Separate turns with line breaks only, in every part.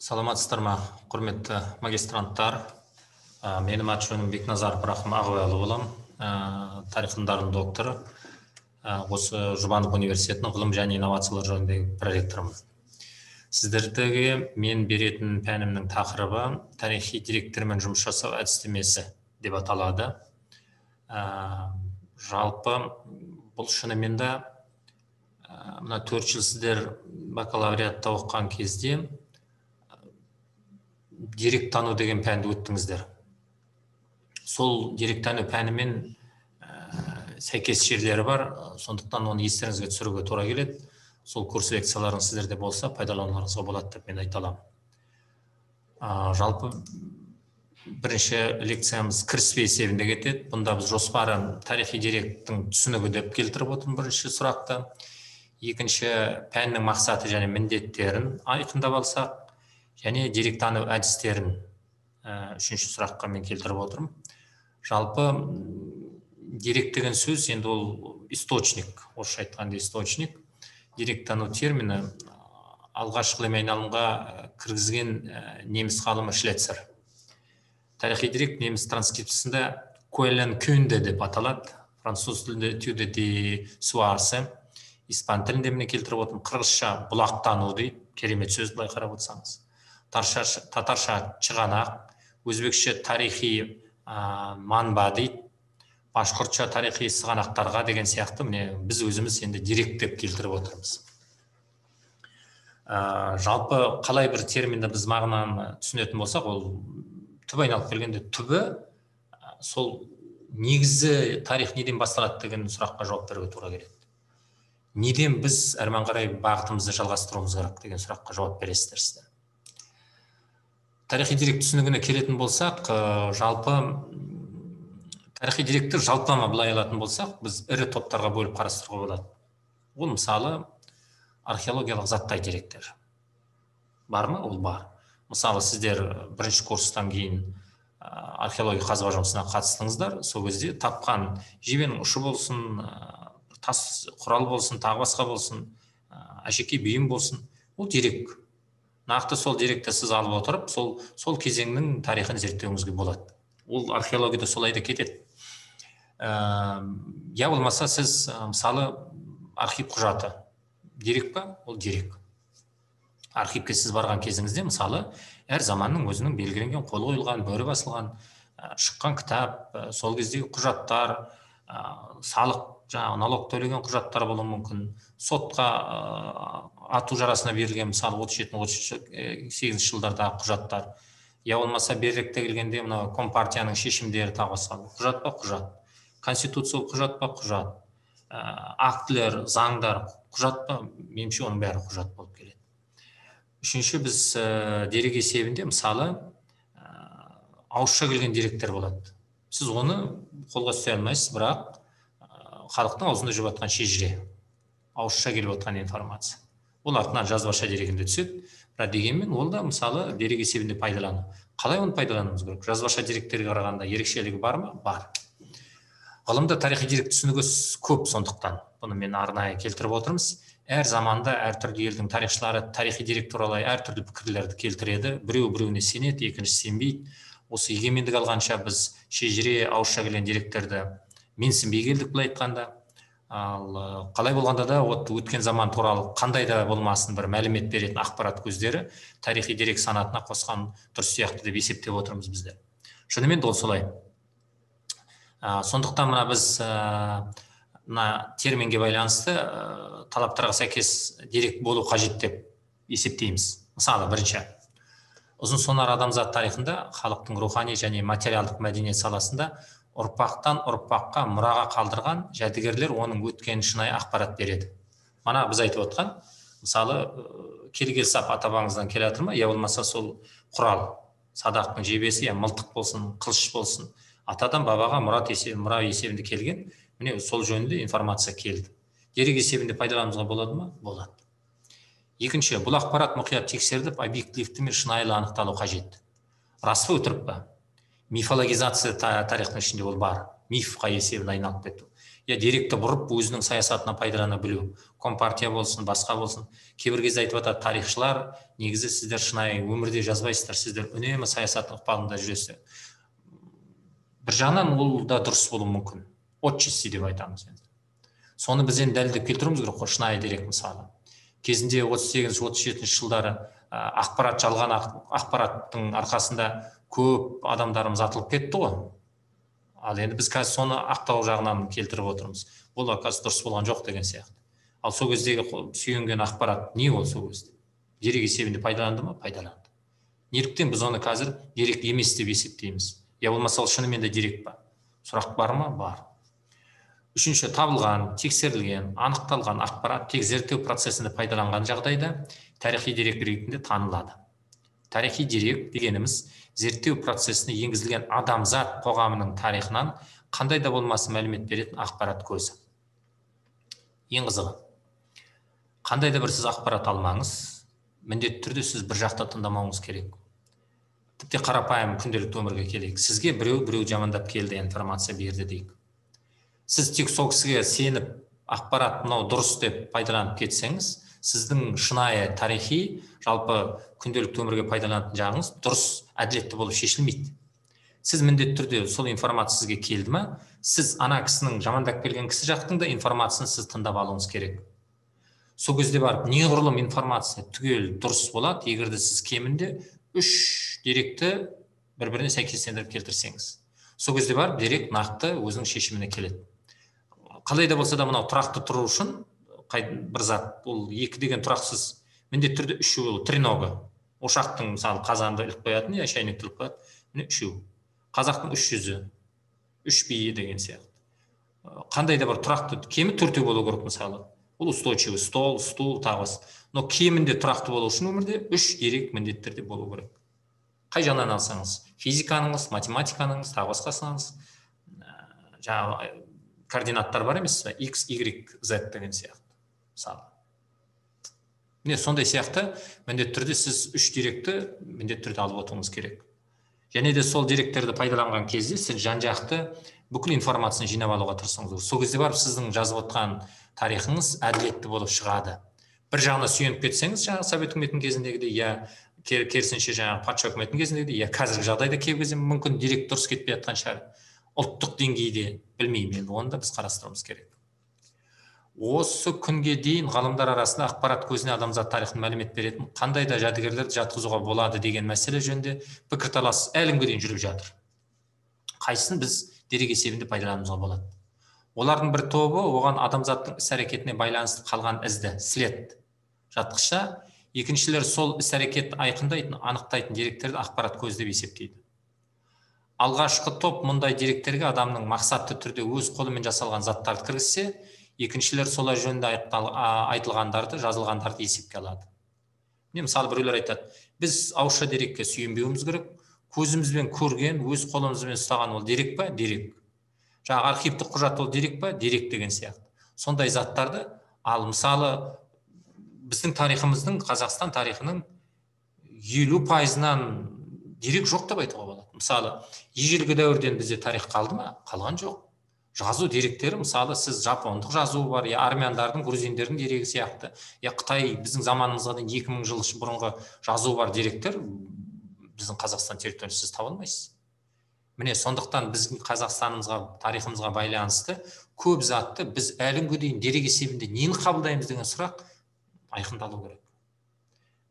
саламатсыздар ма құрметті магистранттар. Ә, менің аты жөнім бекназаров рахым ағыбайұлы боламын ә, тарих ғылымдарының докторы ә, осы жұбанов университетінің ғылым және инновациялар жөніндегі проректорымын сіздерге мен беретін пәнімнің тақырыбы тарихи деректермен жұмыс жасау әдістемесі деп аталады. Ә, жалпы бұл шынымен де мына төрт жыл сіздер бакалавриатта оқыған кезде деректану деген пәнді өттіңіздер. Сол деректану пәнімен ә, сәйкес жерлері бар. Сондықтан оны естеріңізге түсіруге тура келеді. Сол курс лекцияларыңыз сіздерде болса пайдалануларыңызға болады деп мен айта аламын. Ә, жалпы бірінші лекциямыз кіріспе есебінде кетеді. Бұнда біз жоспарын тарихи деректің түсінігі деп келтіріп отырмын бірінші сұрақты екінші пәннің мақсаты және міндеттерін айқындап алсақ және деректану әдістерін үшінші сұраққа мен келтіріп отырмын. Жалпы дерек деген сөз енді ол источник орысша айтқанда источник. Деректану термині алғаш ғылыми айналымға кіргізген неміс ғалымы шлецер тарихи дерек неміс транскрипциясында куэлен кюнде деп аталады. Француз тілінде тюде де суарсе испан тілінде міне келтіріп отырмын. Қырғызша бұлақтану дейді. Керемет сөз былай қарап отырсаңыз. Татарша чығанақ өзбекше тарихи ә, манба дейді башқұртша тарихи сығанақтарға деген сияқты. Міне біз өзіміз енді дерек деп келтіріп отырмыз. Ә, жалпы қалай бір терминді біз мағынаны түсінетін болсақ ол түбі айналып келгенде түбі сол негізі тарих неден басталады деген сұраққа жауап беруге тура келеді. Неден біз әрмен қарай бағытымызды жалғастыруымыз керек деген сұраққа жауап бересіздер сіздер? Тарихи дерек түсінігіне келетін болсақ жалпы тарихи деректі жалпылама былай алатын болсақ біз ірі топтарға бөліп қарастыруға болады. Ол мысалы археологиялық заттай деректер. Бар ма? Ол бар. Мысалы сіздер бірінші курстан кейін археология қазба жұмысына қатыстыңыздар. Сол кезде тапқан жебенің ұшы болсын тас құрал болсын тағы басқа болсын әшекей бұйым болсын. Ол дерек. Нақты сол деректі сіз алып отырып сол сол кезеңнің тарихын зерттеуіңізге болады. Ол археологияда солай да кетеді. Я болмаса сіз мысалы архив құжаты. Дерек па? Ол дерек. Архивке сіз барған кезіңізде мысалы әр заманның өзінің белгіленген қол қойылған бөрі басылған шыққан кітап сол кездегі құжаттар салық жаңағы налог төлеген құжаттар болуы мүмкін. Сотқа ату жарасына берілген мысалы отыз жеті отыз сегізінші жылдардағы құжаттар. Я болмаса беріректе келгенде мына компартияның шешімдері тағы басқа. Құжат па құжат. Конституциялық құжат па құжат. Ә, актілер заңдар құжат па? Меніңше оның бәрі құжат болып келеді. Үшінші біз ә, дерек есебінде мысалы ә, ауызша келген деректер болады. Сіз оны қолға түсіре алмайсыз бірақ халықтың аузында жүріп жатқан шежіре ауызша келіп жатқан информация. Ол артынан жазбаша дерегінде түседі. Бірақ дегенмен ол да мысалы дерек есебінде пайдалану. Қалай оны пайдалануымыз керек? Жазбаша деректерге қарағанда ерекшелігі бар ма? Бар. Ғылымда тарихи дерек түсінігі көп сондықтан. Бұны мен арнайы келтіріп отырмыз. Әр заманда әртүрлі елдің тарихшылары тарихи дерек туралы әртүрлі пікірлерді келтіреді. Біреу біреуіне сенеді екіншісі сенбейді. Осы егемендік алғанша біз шежіре ауызша келген деректерді менсінбей келдік былай айтқанда ал қалай болғанда да вот өткен заман туралы қандай да болмасын бір мәлімет беретін ақпарат көздері тарихи дерек санатына қосқан дұрыс сияқты деп есептеп отырмыз біздер шынымен де ол солай. Ә, сондықтан мына біз ә, мына терминге байланысты ә, талаптарға сәйкес дерек болу қажет деп есептейміз. Мысалы бірінші ұзын сонар адамзат тарихында халықтың рухани және материалдық мәдениет саласында ұрпақтан ұрпаққа мұраға қалдырған жәдігерлер оның өткен шынайы ақпарат береді. Мана біз айтып отқан мысалы келгел сап ата бабамыздан келе жатыр ма? Я болмаса сол құрал садақтың жебесі я мылтық болсын қылыш болсын. Атадан бабаға мұрат есебі, мұра есебінде келген міне сол жөнінде информация келді. Дерек есебінде пайдалануымызға болады ма? Болады. Екінші бұл ақпарат мұқият тексеріліп объективті мен шынайылы анықталу қажет. Рас па өтірік па? Мифологизация тарихтың ішінде ол бар. Мифқа есебіне айналып кету. Я деректі бұрып өзінің саясатына пайдалана білу. Компартия болсын басқа болсын. Кейбір кезде айтып жатады тарихшылар негізі сіздер шынайы өмірде жазбайсыздар сіздер үнемі саясаттың ықпалында жүресіздер. Бір жағынан ол да дұрыс болуы мүмкін. Отчасти деп айтамыз енді. Соны біз енді дәлелдеп келтіруіміз керек қой шынайы дерек мысалы. Кезінде 38 отыз жетінші жылдары ақпарат жалған ақпараттың арқасында көп адамдарымыз атылып кетті ғой. Ал енді біз қазір соны ақтау жағынан келтіріп отырмыз. Ол оказывается дұрыс болған жоқ деген сияқты. Ал сол кездегі сүйенген ақпарат не ол сол кезде? Дерек есебінде пайдаланды ма? Пайдаланды. Неліктен біз оны қазір дерек емес деп есептейміз? Я болмаса ол шынымен де дерек па? Сұрақ бар ма? Бар. Үшінші табылған тексерілген анықталған ақпарат тек зерттеу процесінде пайдаланған жағдайда тарихи дерек ретінде танылады. Тарихи дерек дегеніміз зерттеу процесіне енгізілген адамзат қоғамының тарихынан қандай да болмасын мәлімет беретін ақпарат көзі. Ең қызығы қандай да бір сіз ақпарат алмаңыз міндетті түрде сіз бір жақта тыңдамауыңыз керек. Тіпті қарапайым күнделікті өмірге келейік сізге біреу біреу жамандап келді информация берді дейік. Сіз тек сол кісіге сеніп ақпарат мынау дұрыс деп пайдаланып кетсеңіз сіздің шынайы тарихи жалпы күнделікті өмірге пайдаланатын жағыңыз дұрыс әділетті болып шешілмейді. Сіз міндетті түрде сол информация сізге келді ма сіз ана кісінің жамандап келген кісі жақтың да информациясын сіз тыңдап алуыңыз керек. Сол кезде барып неғұрлым информация түгел дұрыс болады егер де сіз кемінде үш деректі бір біріне сәйкестендіріп келтірсеңіз. Сол кезде барып дерек нақты өзінің шешіміне келеді. Қалай да болса да мынау тұрақты тұру үшін бір зат ол екі деген тұрақсыз міндетті түрде үшеу ол тренога ошақтың мысалы қазанды іліп қоятын иә шайнекті іліп қояды міне үшеу. Қазақтың үш жүзі үш биі деген сияқты. Қандай да бір тұрақты кемі төртеу болу керек мысалы. Ол устойчивый стол стул тағы басқа но кемінде тұрақты болу үшін өмірде үш дерек міндетті түрде болу керек. Қай жағынан алсаңыз физиканыңыз математиканыңыз тағы басқасыңыз жаңағы координаттар бар емес па x y z деген сияқты. Мысалы міне сондай сияқты міндетті түрде сіз үш деректі міндетті түрде алып отыруыңыз керек. Және де сол деректерді пайдаланған кезде сіз жан жақты бүкіл информацияны жинап алуға тырысуыңыз керек. Сол кезде барып сіздің жазып отқан тарихыңыз әділетті болып шығады. Бір жағына сүйеніп кетсеңіз жаңағы совет үкіметінің кезіндегідей иә керісінше жаңағы патша үкіметінің кезіндегідей иә қазіргі жағдайда кейбір кезде мүмкін дерек дұрыс кетпей жатқан шығар. Ұлттық деңгейде білмеймін енді оны да біз қарастыруымыз керек. Осы күнге дейін ғалымдар арасында ақпарат көзіне адамзат тарихын мәлімет беретін қандай да жәдігерлерді жатқызуға болады деген мәселе жөнінде пікірталас әлі күнге дейін жүріп жатыр. Қайсысын біз дерек есебінде пайдалануымызға болады? Олардың бір тобы оған адамзаттың іс әрекетіне байланысты қалған ізді след. Жатқызса екіншілер сол іс әрекетті айқындайтын анықтайтын деректерді ақпарат көзі деп есептейді. Алғашқы топ мұндай деректерге адамның мақсатты түрде өз қолымен жасалған заттарды кіргізсе екіншілер солар жөнінде айтылғандарды жазылғандарды есепке алады. Міне мысалы біреулер айтады біз ауызша дерекке сүйенбеуіміз керек көзімізбен көрген өз қолымызбен ұстаған ол дерек па? Дерек жаңағы архивтік құжат ол дерек па? Дерек деген сияқты. Сондай заттарды ал мысалы біздің тарихымыздың қазақстан тарихының елу пайызынан дерек жоқ деп айтуға болады. Мысалы ежелгі дәуірден бізде тарих қалды ма? Қалған жоқ. Жазу деректері мысалы сіз жапондық жазуы бар я армяндардың грузиндердің дерегі сияқты я қытай біздің заманымызға дейін екі мың жыл бұрынғы жазуы бар деректер біздің қазақстан территориясында сіз таба алмайсыз. Міне сондықтан біздің қазақстанымызға тарихымызға байланысты көп затты біз әлі күнге дейін дерек есебінде нені қабылдаймыз деген сұрақ айқындалу керек.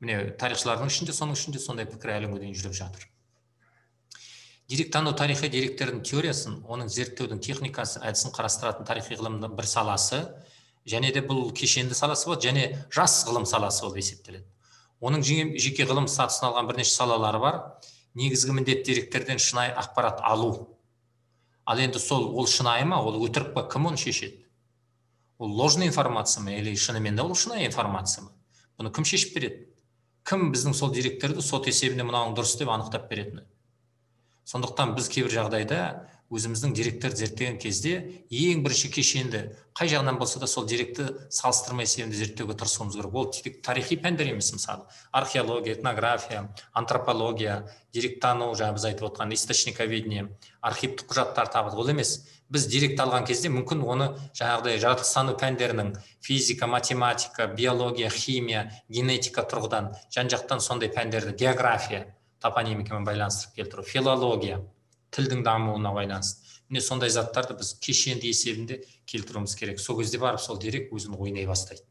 Міне тарихшылардың ішінде соның ішінде сондай пікір әлі күнге дейін жүріп жатыр. Деректану тарихи деректердің теориясын оның зерттеудің техникасы әдісін қарастыратын тарихи ғылымның бір саласы және де бұл кешенді саласы болады және жас ғылым саласы болып есептеледі. Оның жеке ғылым статусын алған бірнеше салалары бар. Негізгі міндет деректерден шынайы ақпарат алу. Ал енді сол ол шынайы ма? Ол өтірік па? Кім оны шешеді? Ол ложный информация ма? Или шынымен де ол шынайы информация ма? Бұны кім шешіп береді? Кім біздің сол деректерді сот есебінде мынауың дұрыс деп анықтап беретіні? Сондықтан біз кейбір жағдайда өзіміздің деректерді зерттеген кезде ең бірінші кешенді қай жағынан болса да сол деректі салыстырма есебінде зерттеуге тырысуымыз керек. Ол тек тарихи пәндер емес мысалы. Археология этнография антропология деректану жаңа біз айтып отқан источниковедение архивтік құжаттар табу ол емес. Біз деректі алған кезде мүмкін оны жаңағыдай жаратылыстану пәндерінің физика математика биология химия генетика тұрғыдан жан жақтан сондай пәндерді география топонимикамен байланыстырып келтіру. Филология тілдің дамуына байланысты. Міне сондай заттарды біз кешенді есебінде келтіруіміз керек. Сол кезде барып сол дерек өзін ойнай бастайды.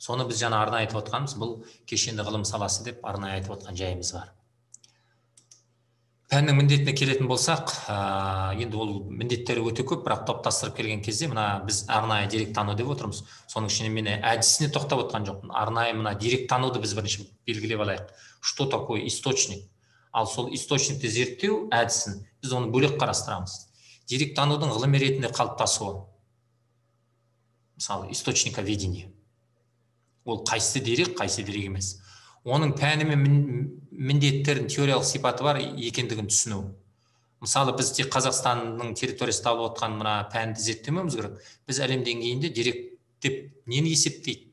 Соны біз жаңа арнайы айтып отқанымыз бұл кешенді ғылым саласы деп арнайы айтып отқан жайымыз бар. Пәннің міндетіне келетін болсақ ә, енді ол міндеттері өте көп бірақ топтастырып келген кезде мына біз арнайы деректану деп отырмыз. Соның ішіне мен әдісіне тоқтап отқан жоқпын. Арнайы мына деректануды біз бірінші белгілеп алайық. Что такое источник? Ал сол источникті зерттеу әдісін біз оны бөлек қарастырамыз. Деректанудың ғылыми ретінде қалыптасуы. Мысалы источниковедение ол қайсы дерек қайсы дерек емес. Оның пәні мен міндеттердің теориялық сипаты бар екендігін түсіну. Мысалы біз тек қазақстанның территориясында алып отқан мына пәнді зерттемеуіміз керек. Біз әлем деңгейінде дерек деп нені есептейді?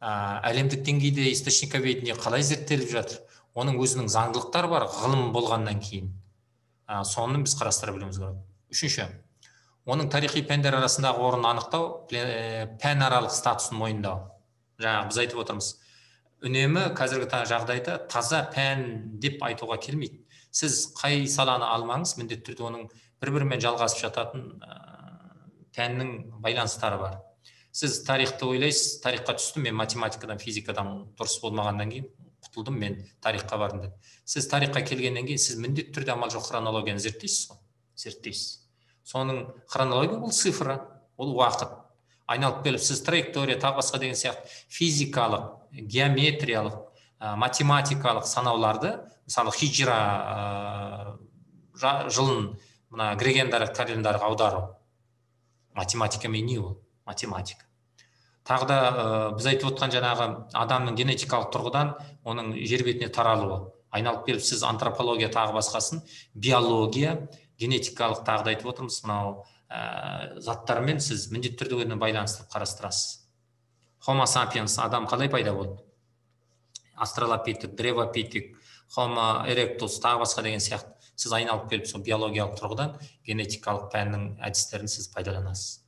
Ә, әлемдік деңгейде источниковедение қалай зерттеліп жатыр? Оның өзінің заңдылықтары бар ғылым болғаннан кейін. Ә, соны біз қарастыра білуіміз керек. Үшінші оның тарихи пәндер арасындағы орнын анықтау пән аралық статусын мойындау. Жаңағы біз айтып отырмыз үнемі қазіргі жағдайда таза пән деп айтуға келмейді. Сіз қай саланы алмаңыз міндетті түрде оның бір бірімен жалғасып жататын пәннің байланыстары бар. Сіз тарихты ойлайсыз тарихқа түстім мен математикадан физикадан дұрыс болмағаннан кейін құтылдым мен тарихқа бардым деп сіз тарихқа келгеннен кейін сіз міндетті түрде амал жоқ хронологияны зерттейсіз ғой? Зерттейсіз. Соның хронология ол цифра ол уақыт. Айналып келіп сіз траектория тағы басқа деген сияқты физикалық геометриялық ә, математикалық санауларды мысалы хиджра ә, жылын мына грегендар календарға аудару. Математикамен не ол? Математика. Тағы да біз айтып отқан жаңағы адамның генетикалық тұрғыдан оның жер бетіне таралуы. Айналып келіп сіз антропология тағы басқасын биология генетикалық тағы да айтып отырмыз. Мынау ә, заттармен сіз міндетті түрде оны байланыстырып қарастырасыз. Хомо сапиенс адам қалай пайда болды? Астралопитек древопитек хомо эректус тағы басқа деген сияқты. Сіз айналып келіп сол биологиялық тұрғыдан генетикалық пәннің әдістерін сіз пайдаланасыз.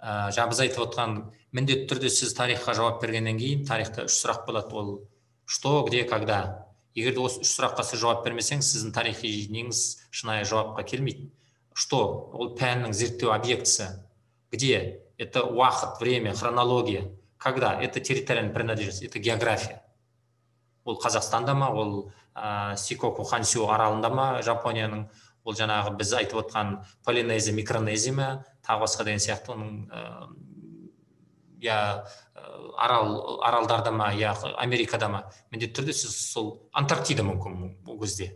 Ә, жаңа біз айтып отқан міндетті түрде сіз тарихқа жауап бергеннен кейін тарихта үш сұрақ болады. Ол что где когда? Егер де осы үш сұраққа сіз жауап бермесеңіз сіздің тарихи неңіз шынайы жауапқа келмейді. Что ол пәннің зерттеу объектісі где это уақыт время хронология когда это территориальная принадлежность это география. Ол қазақстанда ма ол ә, сикоку хансю аралында ма жапонияның ол жаңағы біз айтып отқан полинезия микронезия ма тағы басқа деген сияқты оның я арал аралдарда ма я америкада ма міндетті түрде сіз сол антарктида мүмкін ол кезде.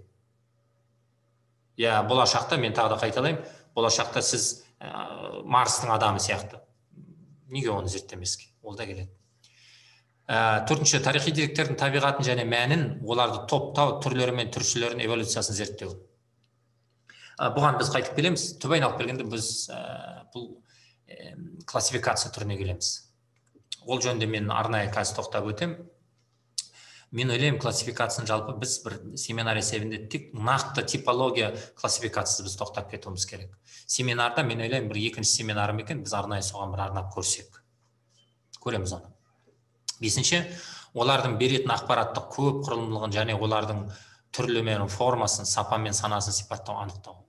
Иә болашақта мен тағы да қайталаймын болашақта сіз ә, марстың адамы сияқты. Неге оны зерттемеске? Ол да келеді. Ә, төртінші тарихи деректердің табиғатын және мәнін оларды топтау түрлері мен түршелерін эволюциясын зерттеу. Ә, бұған біз қайтып келеміз. Түбі айналып келгенде біз ә, бұл ә, классификация түріне келеміз. Ол жөнінде мен арнайы қазір тоқтап өтем. Мен ойлаймын классификацияны жалпы біз бір семинар есебінде тек нақты типология классификациясы біз тоқтап кетуіміз керек. Семинарда мен ойлаймын бір екінші семинарым екен біз арнайы соған бір арнап көрсек. Көреміз оны. Бесінші олардың беретін ақпараттық көп құрылымдылығын және олардың түрлі формасын сапа мен санасын сипаттау анықтау.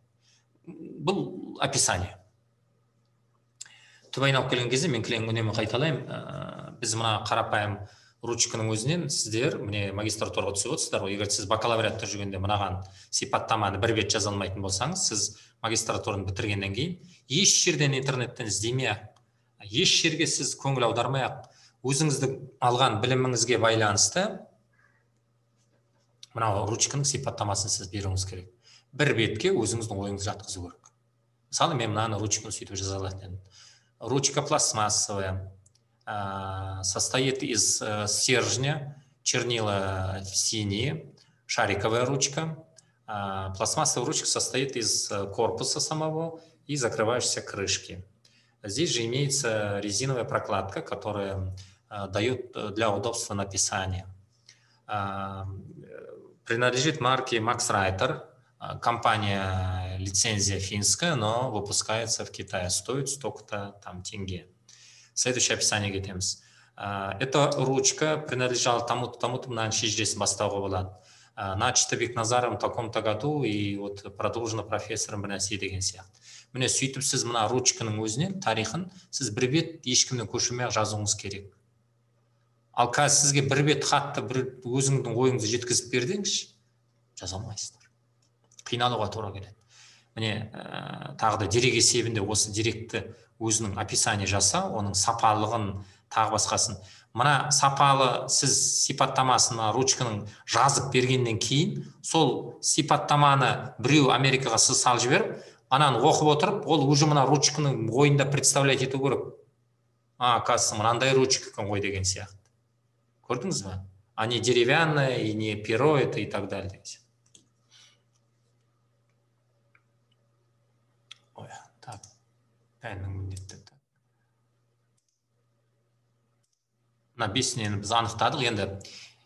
Бұл описание. Түбі айналып келген кезде мен үнемі қайталаймын. Ә, біз мына қарапайым ручканың өзінен сіздер міне магистратураға түсіп отырсыздар ғой. Егер сіз бакалавриатта жүргенде мынаған сипаттаманы бір бет жаза алмайтын болсаңыз сіз магистратураны бітіргеннен кейін еш жерден интернеттен іздемей ақ еш жерге сіз көңіл аудармай ақ өзіңіздің алған біліміңізге байланысты мынау ручканың сипаттамасын сіз беруіңіз керек. Бір бетке өзіңіздің ойыңызды жатқызу керек. Мысалы мен мынаны ручканы сөйтіп жаза алатын едім. Ручка пластмассовая, состоит из э, стержня, чернила синие, шариковая ручка, пластмассовая ручка состоит из корпуса самого и закрывающейся крышки. Здесь же имеется резиновая прокладка, которая дает для удобства написания. Принадлежит марке Max Writer, компания лицензия финская, но выпускается в Китае, стоит столько-то там тенге. Следующее описание кетеміз. Эта ручка принадлежала тому-то, тому-то мына шежіресін бастауға болады. Начато Бекназаром в таком-то году и вот продолжено профессором бір нәрсе деген сияқты. Міне сөйтіп сіз мына ручканың өзінен тарихын сіз бір бет ешкімнен көшірмей жазуыңыз керек. Ал қазір сізге бір бет хатты бір өзіңдің ойыңызды жеткізіп бер деңізші, жаза алмайсыздар. Қиналуға тура келеді. Міне ә, тағы да дерек есебінде осы деректі өзінің описание жаса оның сапалығын тағы басқасын. Мына сапалы сіз сипаттамасын ручканың жазып бергеннен кейін сол сипаттаманы біреу америкаға сіз салып жіберіп ананы оқып отырып ол уже мына ручканың ойында представлять ету керек. А оказывается мынандай ручка екен ғой деген сияқты. Көрдіңіз ба а не деревянная и не перо это и так далее. деген сияқты ой так пәннің міндеттері мына бесінен біз анықтадық енді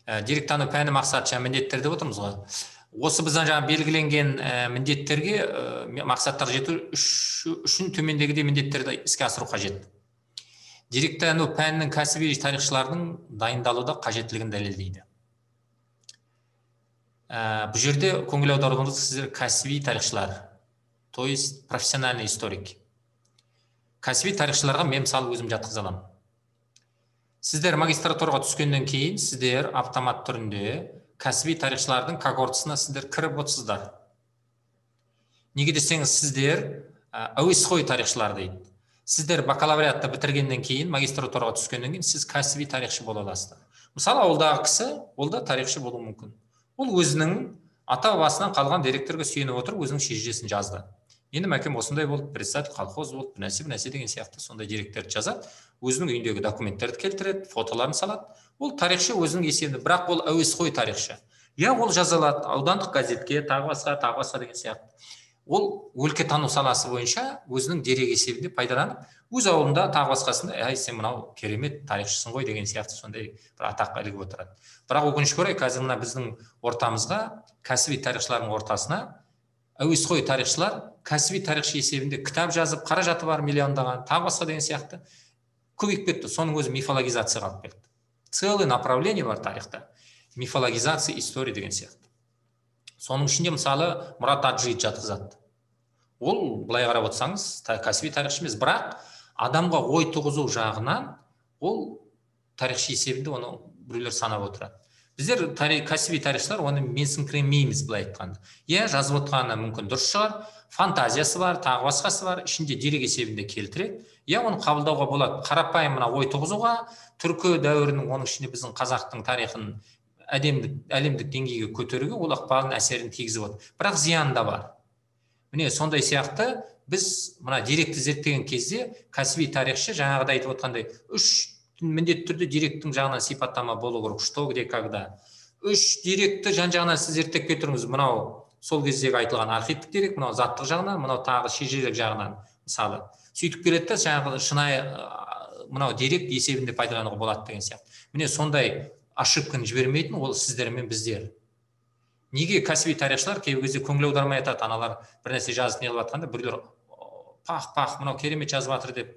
ә, деректану пәні мақсат жаңа міндеттер деп отырмыз ғой осы біздің жаңа белгіленген ә, міндеттерге ә, мақсаттарға жету үшін төмендегідей міндеттерді іске асыру қажет деректану пәнінің кәсіби тарихшылардың дайындалуда қажеттілігін дәлелдейді ә, бұл жерде көңіл аударуыңыз сіздер кәсіби тарихшылар то есть профессиональный историк кәсіби тарихшыларға мен мысалы өзім жатқыза аламын сіздер магистратураға түскеннен кейін сіздер автомат түрінде кәсіби тарихшылардың когортысына сіздер кіріп отырсыздар. Неге десеңіз сіздер әуесқой тарихшылар дейді. Сіздер бакалавриатты бітіргеннен кейін магистратураға түскеннен кейін сіз кәсіби тарихшы бола аласыздар. Мысалы ауылдағы кісі ол да тарихшы болуы мүмкін. Ол өзінің ата бабасынан қалған деректерге сүйеніп отырып өзінің шежіресін жазды. Менің әкем осындай болды председатель колхоз болды бір нәрсе деген сияқты сондай деректерді жазады. Өзінің үйіндегі документтерді келтіреді фотоларын салады. Ол тарихшы өзінің есебінде бірақ ол әуесқой тарихшы. Иә ол жаза алады аудандық газетке тағы басқа тағы басқа деген сияқты. Ол өлкетану саласы бойынша өзінің дерек есебінде пайдаланып өз ауылында тағы басқасында әй сен мынау керемет тарихшысың ғой деген сияқты сондай бір атаққа ілігіп отырады. Бірақ өкінішке орай қазір мына біздің ортамызға кәсіби тарихшылардың ортасына әуесқой тарихшылар кәсіби тарихшы есебінде кітап жазып қаражаты бар миллиондаған тағы басқа деген сияқты көбейіп кетті. Соның өзі мифологизацияға алып келді. Целый направление бар тарихта. Мифологизация истории деген сияқты. Соның ішінде мысалы мұрат аджиит жатқызады. Ол былай қарап отырсаңыз кәсіби тарихшы емес бірақ адамға ой туғызу жағынан ол тарихшы есебінде оны біреулер санап отырады. Біздер тарих, кәсіби тарихшылар оны менсіңкіремейміз былай айтқанда. Иә жазып отырғаны мүмкін дұрыс шығар фантазиясы бар тағы басқасы бар ішінде дерек есебінде келтіреді. Иә оны қабылдауға болады. Қарапайым мына ой туғызуға түркі дәуірінің оның ішінде біздің қазақтың тарихын әдемдік әлемдік деңгейге көтеруге ол ықпалын әсерін тигізіп отыр. Бірақ зияны да бар. Міне сондай сияқты біз мына деректі зерттеген кезде кәсіби тарихшы жаңағыда айтып отқандай үш міндетті түрде деректің жағынан сипаттама болу керек что где когда. Үш деректі жан жағынан сіз зерттеп кетіріңіз мынау сол кездегі айтылған архивтік дерек мынау заттық жағынан мынау тағы шежірелік жағынан мысалы. Сөйтіп келеді да жаңағы шынайы мынау дерек есебінде пайдалануға болады деген сияқты. Міне сондай ошибканы жібермейтін ол сіздер мен біздер. Неге кәсіби тарихшылар кейбір кезде көңіл аудармай жатады аналар бір нәрсе жазып неғылып жатқанда біреулер пах пах мынау керемет жазып жатыр деп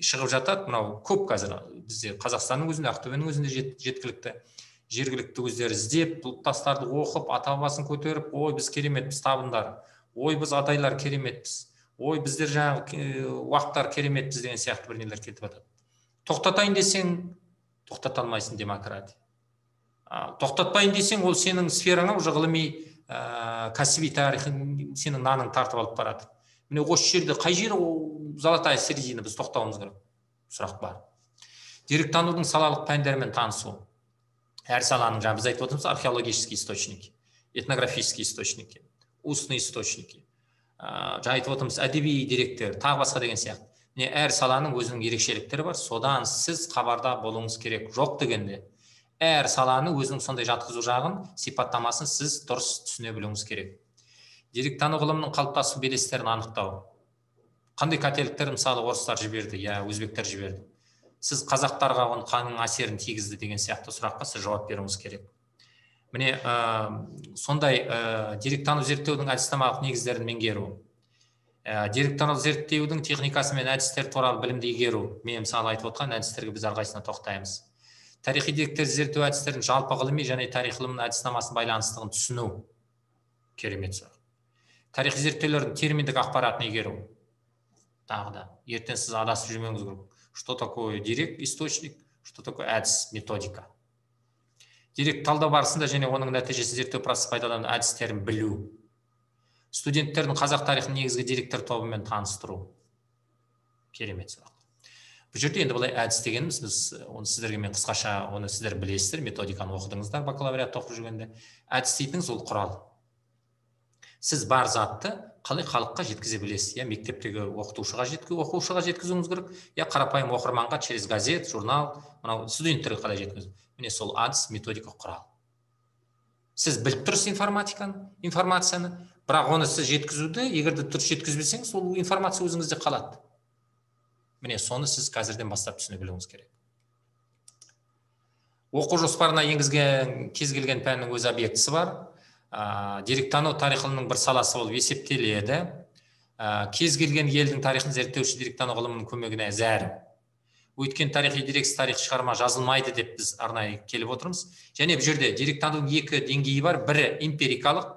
шығып жатады. Мынау көп қазір бізде қазақстанның өзінде ақтөбенің өзінде жет, жеткілікті жергілікті өздері іздеп тастарды оқып ата бабасын көтеріп ой біз кереметпіз табындар ой біз адайлар кереметпіз ой біздер жаңағы уақыттар кереметпіз деген сияқты бір нелер кетіп жатады. Тоқтатайын десең тоқтата алмайсың демократия тоқтатпайын десең ол сенің сфераңа уже ғылыми ә, кәсіби тарихың сенің наның тартып алып барады міне осы жерде қай жері золотая середина біз тоқтауымыз керек. Сұрақ бар. Деректанудың салалық пәндерімен танысу. Әр саланың жаңа біз айтып отырмыз археологические источники этнографические источники устные источники. Ә, жаңа айтып отырмыз әдеби деректер тағы басқа деген сияқты. Міне әр саланың өзінің ерекшеліктері бар. Содан сіз хабарда болуыңыз керек жоқ дегенде әр саланы өзінің сондай жатқызу жағын сипаттамасын сіз дұрыс түсіне білуіңіз керек. Деректану ғылымының қалыптасу белестерін анықтау. Қандай қателіктер мысалы орыстар жіберді я өзбектер жіберді? Сіз қазақтарға оның қанның әсерін тигізді деген сияқты сұраққа сіз жауап беруіңіз керек. Міне ә, сондай ә, деректану зерттеудің әдіснамалық негіздерін меңгеру ә, деректану зерттеудің техникасы мен әдістері туралы білімді игеру мен мысалы айтып отқан әдістерге біз әрқайсысына тоқтаймыз. Тарихи деректерді зерттеу әдістерінің жалпы ғылыми және тарих ғылымының әдіснамасын байланыстығын түсіну керемет сұрақ. Тарихи зерттеулердің терминдік ақпаратын игеру тағы да. Ертең сіз адасып жүрмеуіңіз керек что такое дерек источник что такое әдіс методика? Дерек талдау барысында және оның нәтижесін зерттеу процесс пайдалану әдістерін білу. Студенттердің қазақ тарихының негізгі деректер тобымен таныстыру. Керемет сұрақ. Бұл жерде енді былай әдіс дегеніміз біз оны сіздерге мен қысқаша оны сіздер білесіздер методиканы оқыдыңыздар бакалавриатта оқып жүргенде. Әдіс дейтініңіз ол құрал. Сіз бар затты қалай халыққа жеткізе білесіз? Иә мектептегі оқытушыға жеткі, оқушыға жеткізуіңіз керек. Иә қарапайым оқырманға через газет журнал мынау студенттерге қалай жеткізу? Міне сол әдіс методика құрал. Сіз біліп тұрсыз информатиканы информацияны бірақ оны сіз жеткізуді егер де дұрыс жеткізбесеңіз ол информация өзіңізде қалады. Міне соны сіз қазірден бастап түсіне білуіңіз керек. Оқу жоспарына енгізген кез келген пәннің өз объектісі бар. Ә, деректану тарих ғылымының бір саласы болып есептеледі. Ә, кез келген елдің тарихын зерттеуші деректану ғылымының көмегіне зәрі. Өйткені тарихи дерексіз тарих шығарма жазылмайды деп біз арнайы келіп отырмыз. Және бұл жерде деректанудың екі деңгейі бар. Бірі эмпирикалық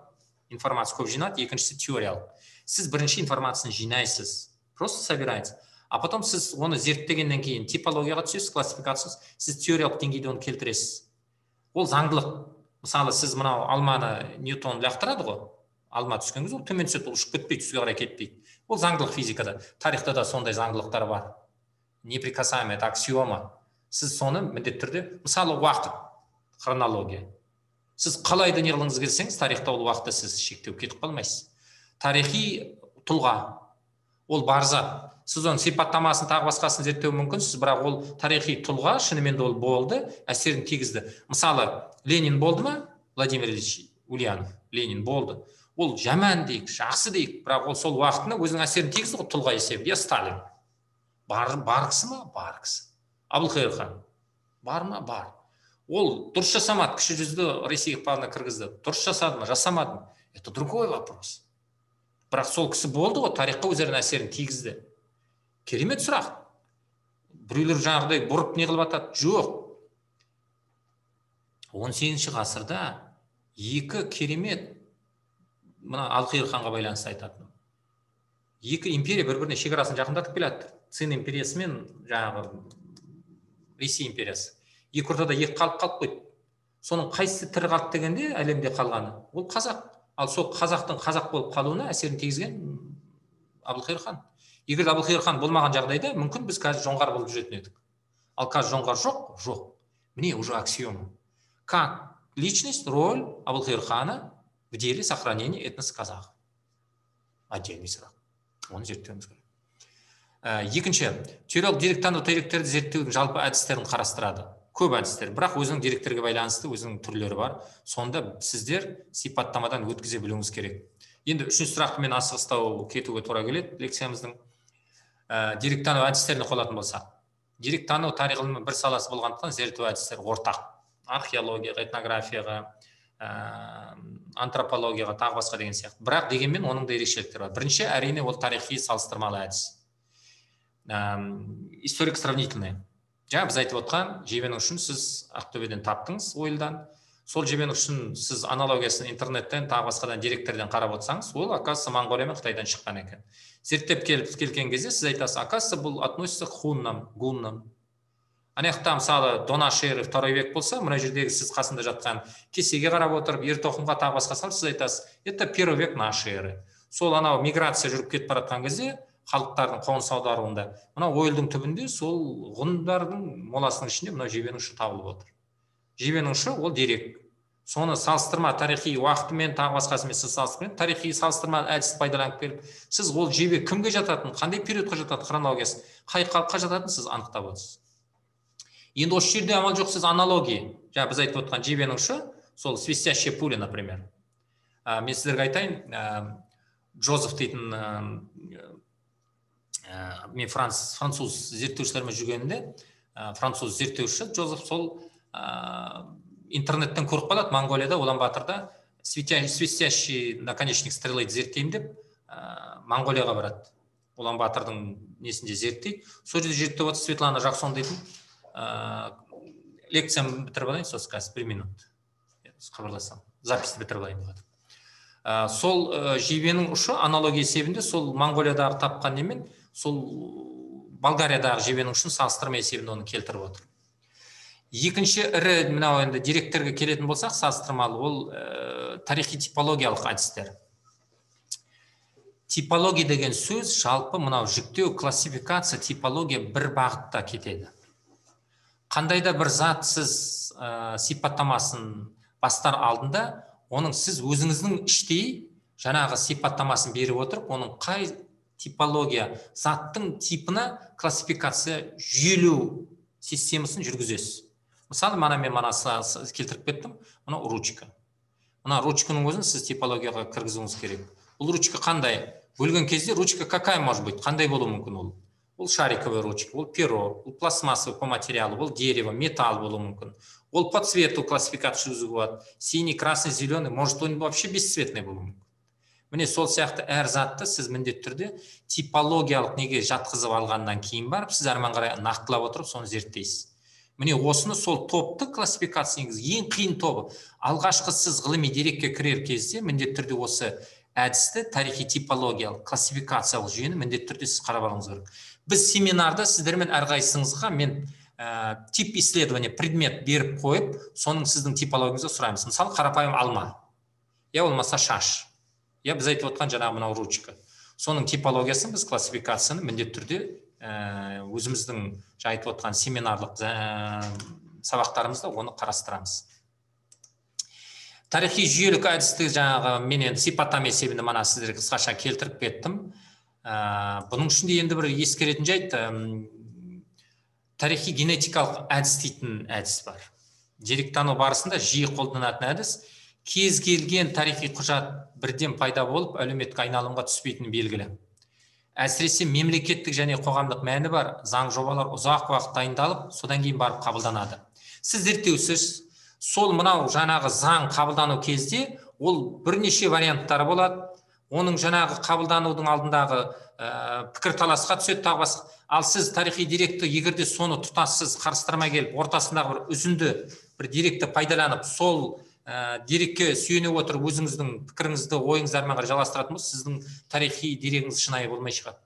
информация көп жинады. Екіншісі теориялық. Сіз бірінші информацияны жинайсыз просто собираете а потом сіз оны зерттегеннен кейін типологияға түсесіз классификация сіз теориялық деңгейде оны келтіресіз. Ол заңдылық. Мысалы сіз мынау алманы ньютон лақтырады ғой. Алма түскен кезде ол төмен түседі ол ұшып кетпейді түске қарай кетпейді. Ол заңдылық физикада. Тарихта да сондай заңдылықтар бар. Неприкасаемый это аксиома. Сіз соны міндетті түрде мысалы уақыт хронология. Сіз қалай да неғылғыңыз келсеңіз тарихта ол уақытты сіз шектеу кетіп қалмайсыз. Тарихи тұлға. Ол бар зат. Сіз оның сипаттамасын тағы басқасын зерттеу мүмкінсіз бірақ ол тарихи тұлға шынымен де ол болды әсерін тигізді. Мысалы ленин болды ма? Владимир ильич ульянов ленин болды. Ол жаман дейік жақсы дейік бірақ ол сол уақытында өзінің әсерін тигізді ғой тұлға есебінде иә сталин. Бар, бар кісі ма? Бар кісі. Әбілқайыр хан. Бар ма? Бар. Ол дұрыс жасамады кіші жүзді ресей ықпалына кіргізді. Дұрыс жасады ма? Жасамады ма? Это другой вопрос. Бірақ сол кісі болды ғой тарихқа өздерінің әсерін тигізді. Керемет сұрақ. Біреулер жаңағыдай бұрып не қылып жатады жоқ. 18 ғасырда екі керемет мына алқиыр ханға байланысты айтатын екі империя бір біріне шекарасын жақындатып келеді цин империясы мен жаңағы ресей империясы. Екі ортада екі халық қалып қойды. Соның қайсысы тірі қалды дегенде әлемде қалғаны ол қазақ. Ал сол қазақтың қазақ болып қалуына әсерін тигізген әбілқайыр хан. Де әбілқайыр хан болмаған жағдайда мүмкін біз қазір жоңғар болып жүретін едік. Ал қазір жоңғар жоқ жоқ. Міне уже аксиома. Как личность роль әбілқайыр хана в деле сохранения этноса казахов отдельный сұрақ оны зерттеуіміз керек. Ә, екінші. Теориялық деректану деректерді зерттеудің жалпы әдістерін қарастырады. Көп әдістер. Бірақ өзінің деректерге байланысты өзінің түрлері бар. Сонда сіздер сипаттамадан өткізе білуіңіз керек. Енді үшінші сұрақты мен асығыстау кетуге тура келеді лекциямыздың. Ә, деректану әдістеріне қоятын болсақ деректану тарих бір саласы болғандықтан зерттеу әдістері ортақ. Археологияға этнографияға ә, антропологияға тағы басқа деген сияқты. Бірақ дегенмен оның да ерекшеліктері бар. Бірінші әрине ол тарихи салыстырмалы әдіс. Историк сравнительный. Жаңа біз айтып отқан жебенің ұшын сіз ақтөбеден таптыңыз ойылдан. Сол жебенің ұшын сіз аналогиясын интернеттен тағы басқадан деректерден қарап отырсаңыз ол оказывается моңғолия мен қытайдан шыққан екен. Зерттеп келіп келген кезде сіз айтасыз оказывается бұл относится к хуннам гуннам. Ана жақта мысалы донашер второй век болса мына жердегі сіз қасында жатқан кесеге қарап отырып ер тоқымға тағы басқа салып сіз айтасыз это первый век нашей эры. Сол анау миграция жүріп кетіп бара жатқан кезде халықтардың қоныс аударуында мына ойылдың түбінде сол ғұндардың моласының ішінде мынау жебенің ұшы табылып отыр. Жебенің ол дерек. Соны салыстырма тарихи уақытымен тағы басқасымен сіз салыстырып тарихи салыстырма әдісті пайдаланып келіп сіз ол жебе кімге жататынын қандай периодқа жатады хронологиясы қай халыққа жататынын сіз анықтап отырсыз енді осы жерде амал жоқ сіз аналогия. Жаңа біз айтып отқан жебенің ұшы сол свистящая пуля например. Ә, мен сіздерге айтайын ә, джозеф дейтін мен франц, француз зерттеушілермен жүргенімде ә, француз зерттеуші джозеф сол ә, интернеттен көріп қалады. Монғолияда улан батырда свистящий наконечник стрелайды зерттеймін деп ә, моңғолияға барады. Улан батырдың несінде зерттейді сол жерде зерттеп отыр светлана жақсон дейтін. Ә, лекциямды бітіріп алайын сосын қазір бір минут. Хабарласамын записьті бітіріп алайын деп ә, сол ә, жебенің ұшы аналогия есебінде сол моңғолиядағы тапқан немен сол болгариядағы жебенің ұшын салыстырма есебінде оны келтіріп отыр. Екінші ірі мынау енді деректерге келетін болсақ салыстырмалы ол ә, тарихи типологиялық әдістер. Типология деген сөз жалпы мынау жіктеу классификация типология бір бағытта кетеді. Қандай да бір зат сіз ә, сипаттамасын бастар алдында оның сіз өзіңіздің іштей жаңағы сипаттамасын беріп отырып оның қай типология заттың типына классификация жүйелеу системасын жүргізесіз. Мысалы мана мен мана келтіріп кеттім. Мына ручка. Мына ручканың өзін сіз типологияға кіргізуіңіз керек. Бұл ручка қандай? Бөлген кезде ручка какая может быть? Қандай болуы мүмкін ол? Ол шариковая ручка ол перо ол пластмассовый по материалу ол дерево металл болуы мүмкін. Ол по цвету классификация жүргізуге болады синий красный зеленый. Может он вообще бесцветный болуы мүмкін? Міне сол сияқты әр затты сіз міндетті түрде типологиялық неге жатқызып алғаннан кейін барып сіз әрмен қарай нақтылап отырып соны зерттейсіз. Міне осыны сол топты классификация ең қиын тобы. Алғашқы сіз ғылыми дерекке кірер кезде міндетті түрде осы әдісті тарихи типологиялық классификациялық жүйені міндетті түрде сіз қарап алуыңыз керек. Біз семинарда сіздермен әрқайсыңызға мен ә, тип исследование предмет беріп қойып соның сіздің типологияңызды сұраймыз. Мысалы қарапайым алма. Я болмаса шаш. Иә біз айтып отқан жаңағы мынау ручка. Соның типологиясын біз классификацияны міндетті түрде өзіміздің жаңа айтып отқан семинарлық ә, сабақтарымызда оны қарастырамыз. Тарихи жүйелік әдісті жаңағы мен енді сипаттама есебінде мана сіздерге қысқаша келтіріп кеттім. Ә, бұның ішінде енді бір ескеретін жайт ә, тарихи генетикалық әдіс дейтін әдіс бар. Деректану барысында жиі қолданатын әдіс кез келген тарихи құжат бірден пайда болып әлеуметтік айналымға түспейтіні белгілі. Әсіресе мемлекеттік және қоғамдық мәні бар заң жобалар ұзақ уақыт дайындалып содан кейін барып қабылданады. Сіз зерттеусіз сол мынау жаңағы заң қабылдану кезде ол бірнеше варианттары болады. Оның жаңағы қабылданудың алдындағы ә, пікірталасқа түседі тағы басқа. Ал сіз тарихи деректі егер де соны тұтассыз қарастырмай келіп ортасындағы бір үзінді бір деректі пайдаланып сол ә, дерекке сүйене отырып өзіңіздің пікіріңізді ойыңызды әрмен қарай жалғастыратын болса сіздің тарихи дерегіңіз шынайы болмай шығады.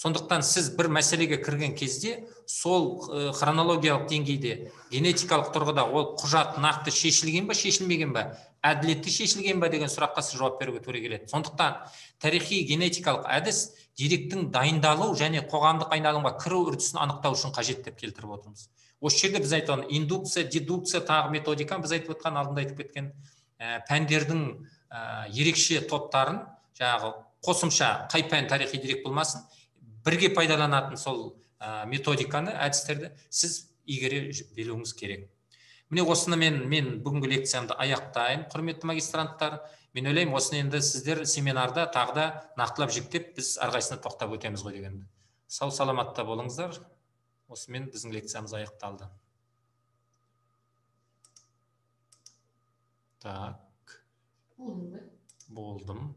Сондықтан сіз бір мәселеге кірген кезде сол ә, хронологиялық деңгейде генетикалық тұрғыда ол құжат нақты шешілген ба шешілмеген ба әділетті шешілген ба деген сұраққа сіз жауап беруге тура келеді. Сондықтан тарихи генетикалық әдіс деректің дайындалу және қоғамдық айналымға кіру үрдісін анықтау үшін қажет деп келтіріп отырмыз. Осы жерде біз айтып индукция дедукция тағы методика біз айтып отқан алдында айтып кеткен ә, пәндердің ә, ерекше топтарын жаңағы қосымша қай пән тарихи дерек болмасын бірге пайдаланатын сол ә, методиканы әдістерді сіз игере білуіңіз керек. Міне осыны мен мен бүгінгі лекциямды аяқтайын құрметті магистранттар. Мен ойлаймын осыны енді сіздер семинарда тағы да нақтылап жіктеп біз әрқайсысына тоқтап өтеміз ғой дегенді. Сау саламатта болыңыздар. Осымен біздің лекциямыз аяқталды. Так. Болдым.